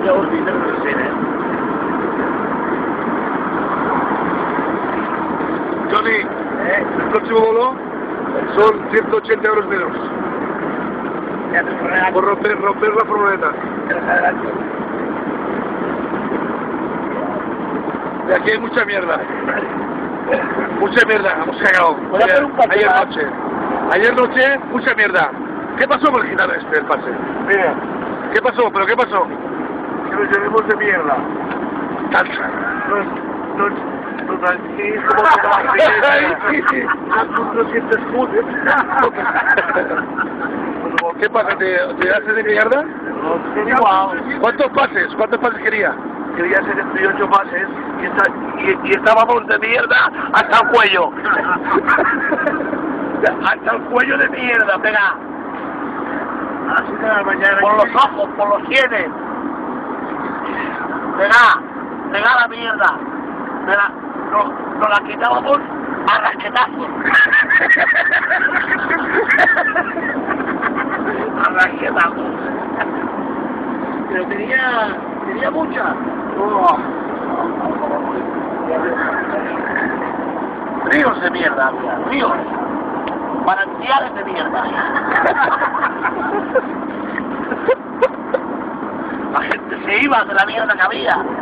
que cine. Johnny, ¿Eh? el próximo bolo son 180 euros menos. Ya. Por romper, romper la furgoneta. De aquí hay mucha mierda. Mucha mierda, hemos cagado. ¿Puedo hacer un pase Ayer más? noche. Ayer noche, mucha mierda. ¿Qué pasó con el gitano este, el pase? Mira, ¿Qué pasó? ¿Pero qué pasó? Que nos llenemos de mierda. Nos, nos, nos así como sientes. ¿Qué pasa? ¿Te, te haces de mierda? Igual. ¿Cuántos pases? ¿Cuántos pases quería? Quería 78 pases y, está, y, y estábamos de mierda hasta el cuello. hasta el cuello de mierda, pega. A las 7 de la mañana. Por los ojos, por los sienes. Pega, pega la mierda. Nos, nos la quitábamos a rasquetazos. a. Pero tenía, tenía mucha. Oh. Ríos de mierda, había, ríos. Manantiales de mierda. Se iba de la mierda que había.